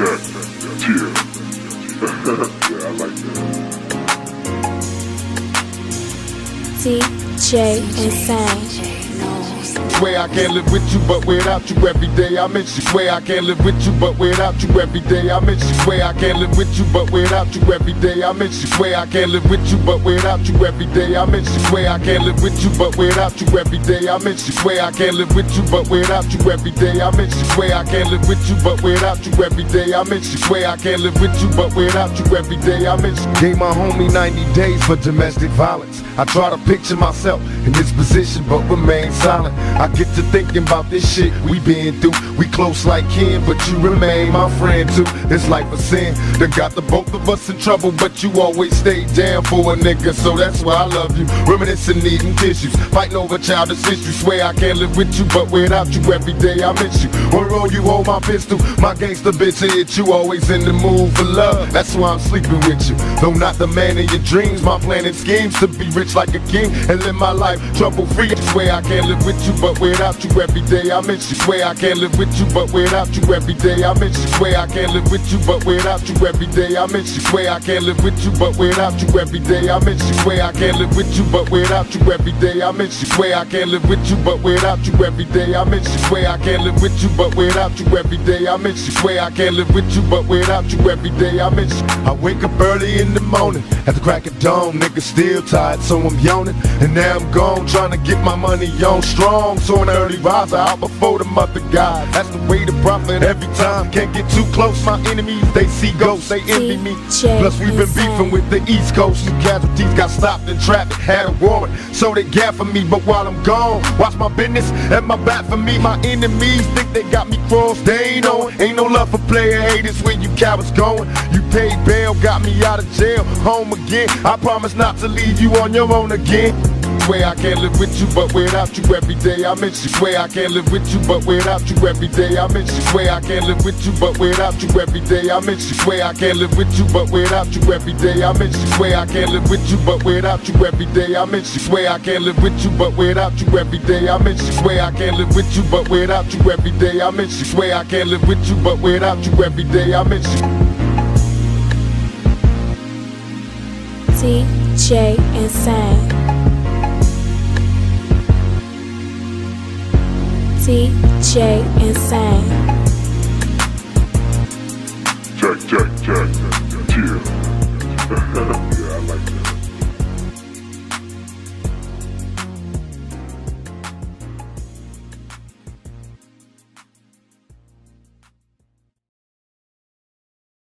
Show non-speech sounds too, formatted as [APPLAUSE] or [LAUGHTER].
Jack, Tear. [LAUGHS] yeah, I like that. DJ Insane. Swear I can't live with you, but without you every day I miss you. Swear I can't live with you, but without you every day I miss you. Swear I can't live with you, but without you every day I miss you. Swear I can't live with you, but without you every day I miss you. Swear I can't live with you, but without you every day I miss you. Swear I can't live with you, but without you every day I miss you. Swear I can't live with you, but without you every day I miss you. Swear I can't live with you, but without you every day I miss you. Gave my homie 90 days for domestic violence. I try to picture myself in this position, but remain silent. I get to thinking about this shit we been through. We close like kin, but you remain my friend too. This life a sin that got the both of us in trouble, but you always stay down for a nigga, so that's why I love you. Reminiscing, needing tissues, fighting over childish issues. Swear I can't live with you, but without you every day I miss you. On road you hold my pistol, my gangster bitch hit you. Always in the mood for love, that's why I'm sleeping with you. Though not the man of your dreams, my plan and schemes to be rich like a king and live my life trouble free. Swear I can't live with you, but without you every day I miss you. Swear I can't live with you, but without you every day I miss you. Swear I can't live with you, but without you every day I miss you. Swear I can't live with you, but without you every day I miss you. Swear I can't live with you, but without you every day I miss you. Swear I can't live with you, but without you every day I miss you. Swear I can't live with you, but without you every day I miss you. Swear I can't live with you, but without you every day I miss you. I wake up early in the morning at the crack of dawn, nigga still tired, so I'm yawning. And now I'm gone, trying to get my money on strong. So an early riser out before the mother God. That's the way to profit every time. Can't get too close, my enemies, they see ghosts, they envy me. Plus we've been beefing with the East Coast. Some casualties got stopped in traffic, had a warrant, so they gat for me. But while I'm gone, watch my business at my back for me. My enemies think they got me crossed, they ain't on. Ain't no love for player haters when you cowards going. You paid bail, got me out of jail, home again. I promise not to leave you on your own again. Swear I can't live with you, but without you every day I miss you. Swear I can't live with you, but without you every day I miss you. Swear I can't live with you, but without you every day I miss you. Swear I can't live with you, but without you every day I miss you. Swear I can't live with you, but without you every day I miss you. Swear I can't live with you, but without you every day I miss you. Swear I can't live with you, but without you every day I miss you. Swear I can't live with you, but without you every day I miss you. DJ Insane. DJ Insane.